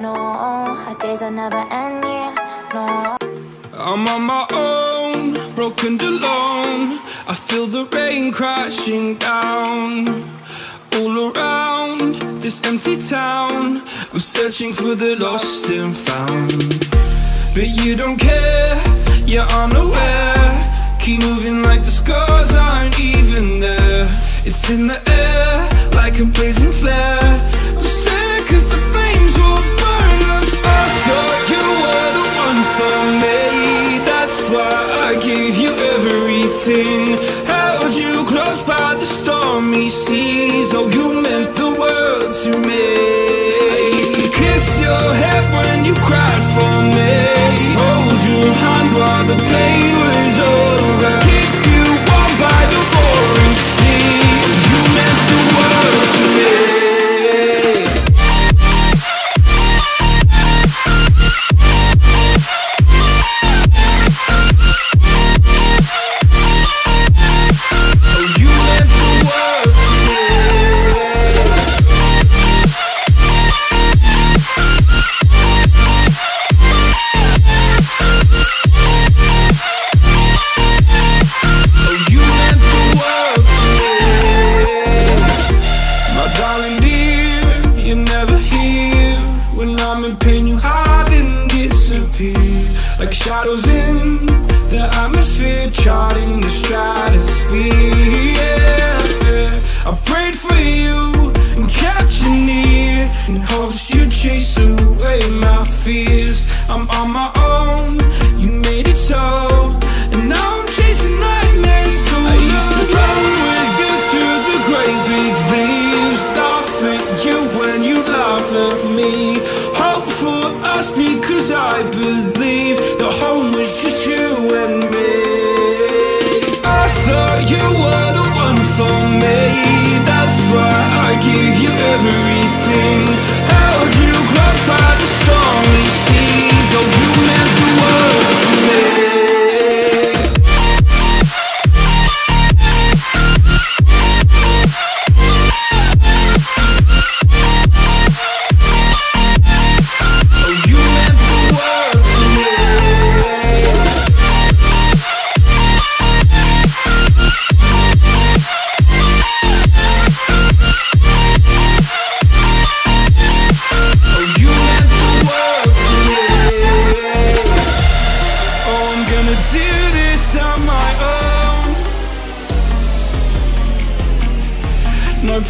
No, our days are never end, yeah No. I'm on my own, broken alone I feel the rain crashing down. All around this empty town I'm searching for the lost and found. But you don't care, you're unaware. Keep moving like the scars aren't even there. It's in the air, like a blazing flare disappear Like shadows in the atmosphere Charting the stratosphere yeah. I prayed for you and kept you near In hopes you'd chase away my fears I'm on my own,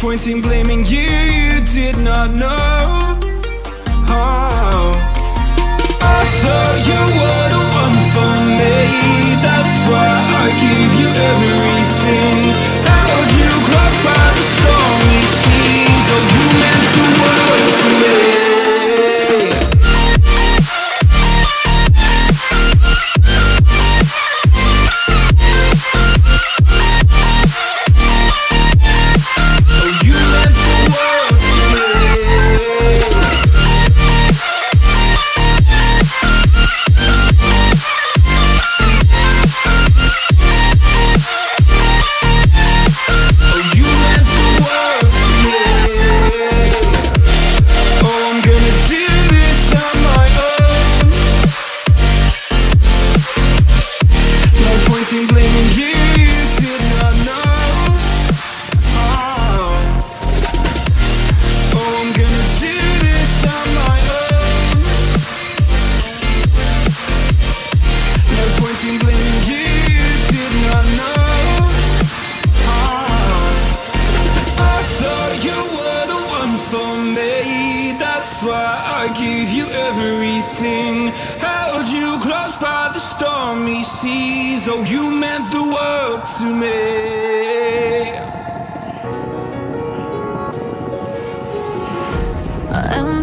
own No point in blaming you, you did not know. Oh. I thought you were the one for me. That's why I gave you everything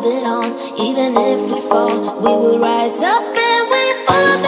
holding on. Even if we fall, we will rise up and we follow.